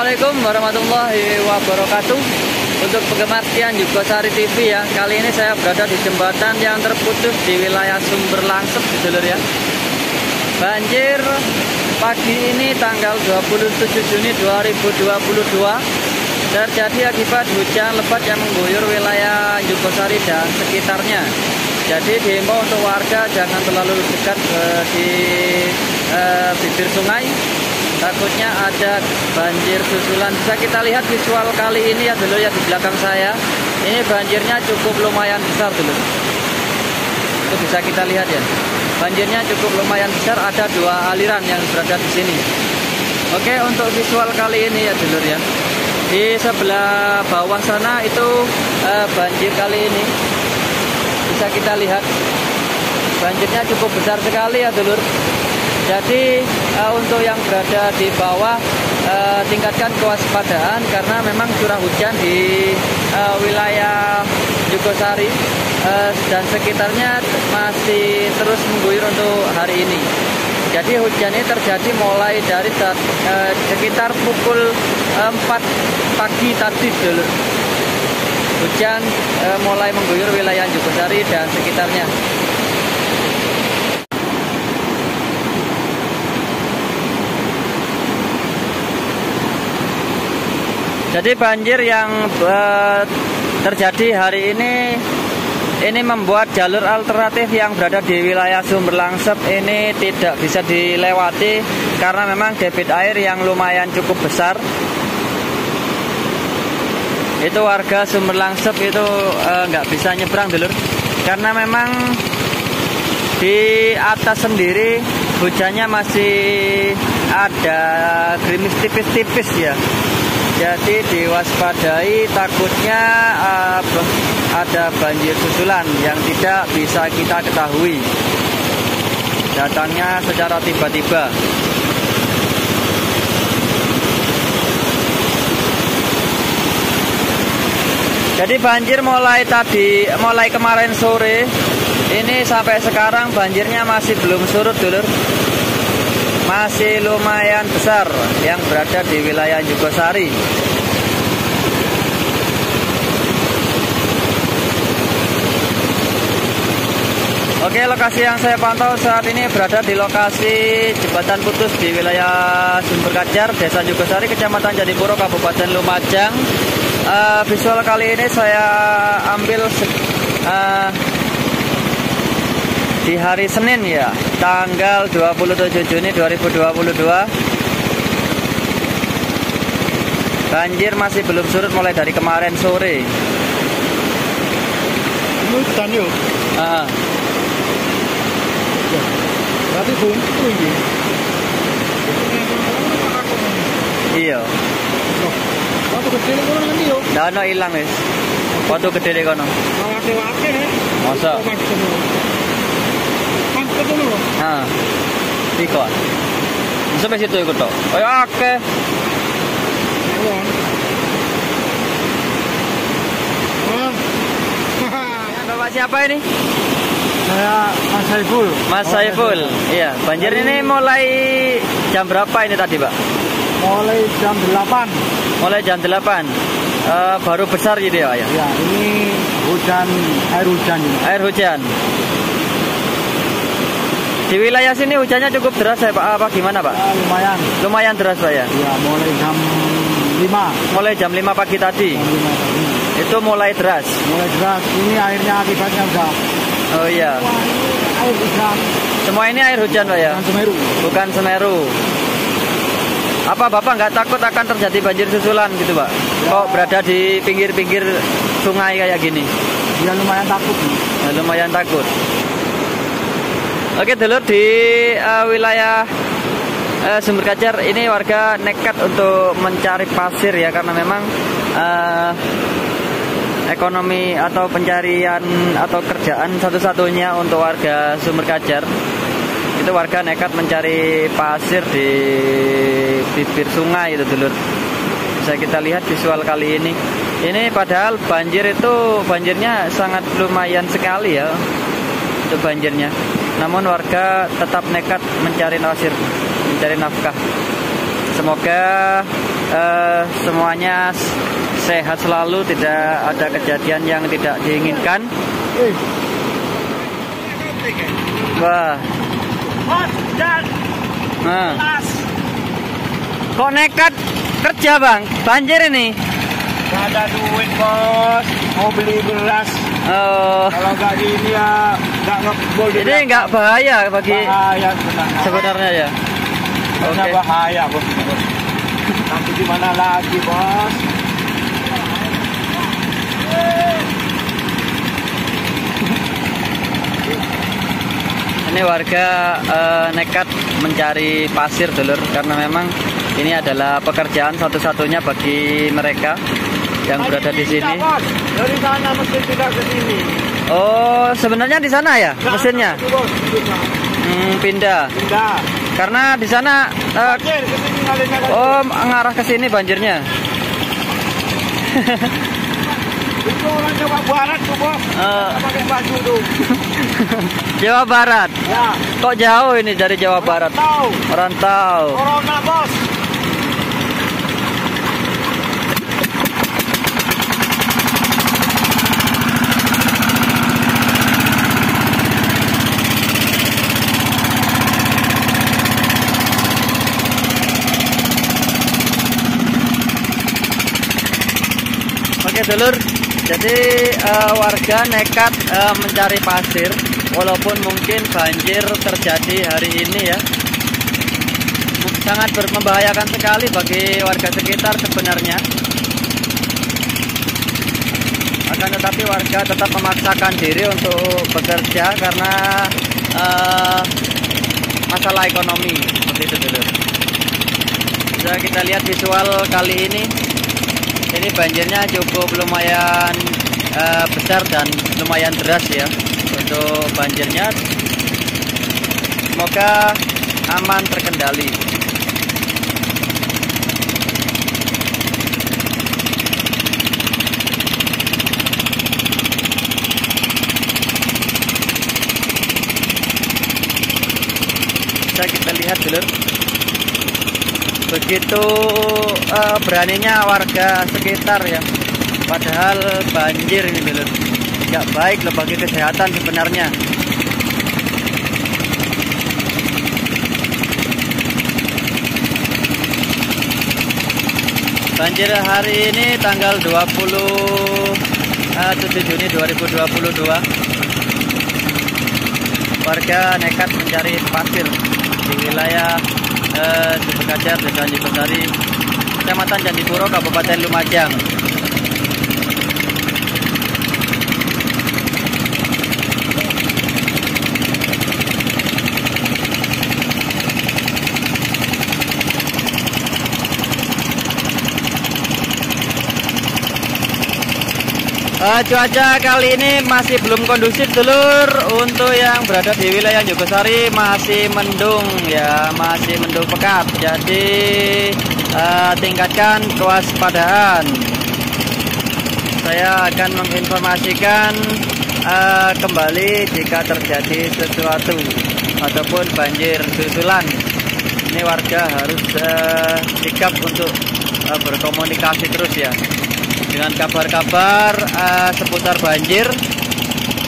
Assalamualaikum warahmatullahi wabarakatuh. Untuk penggemar sekian Sari TV ya Kali ini saya berada di jembatan yang terputus di wilayah Sumber Langsep Dulur ya. Banjir pagi ini tanggal 27 Juni 2022 Terjadi akibat hujan lebat yang mengguyur wilayah Sari dan sekitarnya. Jadi diimbau untuk warga jangan terlalu dekat uh, di uh, bibir sungai takutnya ada banjir susulan. Bisa kita lihat visual kali ini ya dulu ya di belakang saya. Ini banjirnya cukup lumayan besar dulu. Itu bisa kita lihat ya. Banjirnya cukup lumayan besar ada dua aliran yang berada di sini. Oke untuk visual kali ini ya dulu ya. Di sebelah bawah sana itu uh, banjir kali ini. Bisa kita lihat. Banjirnya cukup besar sekali ya dulur jadi uh, untuk yang berada di bawah uh, tingkatkan kewaspadaan karena memang curah hujan di uh, wilayah Jogosari uh, dan sekitarnya masih terus mengguyur untuk hari ini. Jadi hujan ini terjadi mulai dari uh, sekitar pukul 4 pagi tadi dulu. Hujan uh, mulai mengguyur wilayah Jogosari dan sekitarnya. Jadi banjir yang uh, terjadi hari ini ini membuat jalur alternatif yang berada di wilayah Sumber Langsep ini tidak bisa dilewati karena memang debit air yang lumayan cukup besar. Itu warga Sumber Langsep itu uh, nggak bisa nyebrang dulu karena memang di atas sendiri hujannya masih ada gerimis tipis-tipis ya jadi diwaspadai takutnya uh, ada banjir susulan yang tidak bisa kita ketahui. Datangnya secara tiba-tiba. Jadi banjir mulai tadi, mulai kemarin sore, ini sampai sekarang banjirnya masih belum surut dulu masih lumayan besar yang berada di wilayah Jogosari. Oke, lokasi yang saya pantau saat ini berada di lokasi jembatan putus di wilayah Sumber Kajar, Desa Jogosari, Kecamatan Jadipuro, Kabupaten Lumajang. Uh, visual kali ini saya ambil uh, di hari Senin ya, tanggal 27 Juni 2022. Banjir masih belum surut mulai dari kemarin sore. Hujan yuk. Ah. Berarti buntu ini. Iya. Waktu ini kono nanti yuk. Hilang wis. Waktu gede kono. Wake-wake. Masa? Nah. Iko. Sampai situ ikut tok. Kayak akeh. Bapak siapa ini? Saya Mas Saiful. Mas oh, Saiful. Iya, banjir ini mulai jam berapa ini tadi, Pak? Mulai jam 8. Mulai jam 8. Uh, eh, baru besar gitu ya, ya? Ya, ini hujan air hujan. Air hujan. Di wilayah sini hujannya cukup deras ya Pak? Apa gimana Pak? Ya, lumayan. Lumayan deras Pak ya? Iya, mulai jam 5. Mulai jam 5 pagi tadi? Jam 5 pagi. Itu mulai deras? Mulai deras. Ini airnya akibatnya udah. Oh iya. air hujan. Semua ini air hujan Pak ya? Bukan Semeru. Bukan Semeru. Apa Bapak nggak takut akan terjadi banjir susulan gitu Pak? Ya. Kok berada di pinggir-pinggir sungai kayak gini? Ya lumayan takut. Ya, lumayan takut. Oke dulu di uh, wilayah uh, Sumber Kajar ini warga nekat untuk mencari pasir ya karena memang uh, ekonomi atau pencarian atau kerjaan satu-satunya untuk warga Sumber Kajar itu warga nekat mencari pasir di bibir sungai itu dulu bisa kita lihat visual kali ini. Ini padahal banjir itu banjirnya sangat lumayan sekali ya untuk banjirnya namun warga tetap nekat mencari nasir, mencari nafkah. Semoga eh, semuanya sehat selalu, tidak ada kejadian yang tidak diinginkan. Wah, nah. Kok nekat kerja bang? Banjir ini. Gak ada duit bos, mau beli beras. Oh, Kalau nggak gini ya nggak ini nggak bahaya bagi bahaya sebenarnya. sebenarnya ya. Oke. bahaya bos. bos. Nanti gimana lagi bos? Ini warga eh, nekat mencari pasir dulur karena memang ini adalah pekerjaan satu-satunya bagi mereka yang berada di sini. Dari sana mesti tidak ke sini. Oh, sebenarnya di sana ya mesinnya? Hmm, pindah. Pindah. Karena di sana Banjir, kan. oh mengarah ke sini banjirnya. Itu orang Jawa Barat tuh bos. Eh, Pakai baju tuh. Jawa Barat. Ya. Kok jauh ini dari Jawa Barat? Tahu. Merantau. Corona bos. Oke dulur, jadi eh, warga nekat eh, mencari pasir walaupun mungkin banjir terjadi hari ini ya. Sangat membahayakan sekali bagi warga sekitar sebenarnya. Akan tetapi warga tetap memaksakan diri untuk bekerja karena eh, masalah ekonomi seperti itu dulur. Bisa kita lihat visual kali ini ini banjirnya cukup lumayan eh, besar dan lumayan deras ya untuk banjirnya. Semoga aman terkendali. Bisa kita lihat dulu begitu eh, beraninya warga sekitar ya. Padahal banjir ini dulu nggak baik loh bagi kesehatan sebenarnya. Banjir hari ini tanggal 20 eh, 7 Juni 2022 warga nekat mencari pasir di wilayah eh, Suberkajar, Desa Jibesari, Kecamatan Candipuro, Kabupaten Lumajang. Eh, cuaca kali ini masih belum kondusif dulur. Untuk yang berada di wilayah Jogosari masih mendung ya masih mendung pekat. Jadi eh, tingkatkan kewaspadaan. Saya akan menginformasikan eh, kembali jika terjadi sesuatu ataupun banjir susulan. Ini warga harus eh, sikap untuk eh, berkomunikasi terus ya dengan kabar-kabar eh, seputar banjir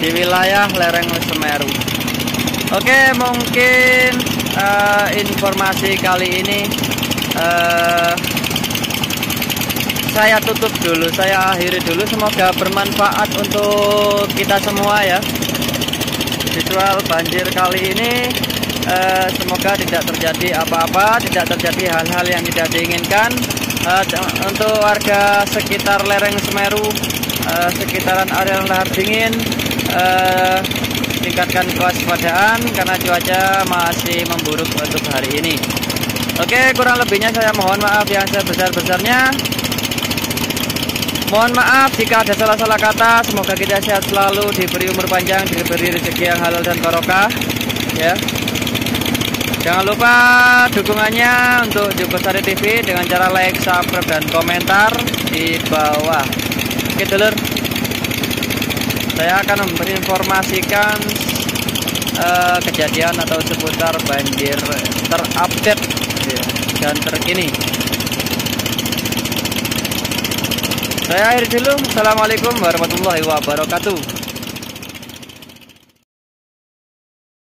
di wilayah lereng Semeru. Oke, mungkin eh, informasi kali ini eh, saya tutup dulu, saya akhiri dulu. Semoga bermanfaat untuk kita semua ya. Visual banjir kali ini eh, semoga tidak terjadi apa-apa, tidak terjadi hal-hal yang tidak diinginkan. Eh, untuk warga sekitar lereng Semeru, eh, sekitaran area lahar dingin, eh, tingkatkan kewaspadaan karena cuaca masih memburuk untuk hari ini. Oke, kurang lebihnya saya mohon maaf yang sebesar-besarnya. Mohon maaf jika ada salah-salah kata. Semoga kita sehat selalu, diberi umur panjang, diberi rezeki yang halal dan barokah. Ya. Jangan lupa dukungannya untuk Jogosari TV dengan cara like, subscribe, dan komentar di bawah. Oke, dulur. Saya akan menginformasikan eh, kejadian atau seputar banjir terupdate dan terkini. Saya akhiri dulu. Assalamualaikum warahmatullahi wabarakatuh.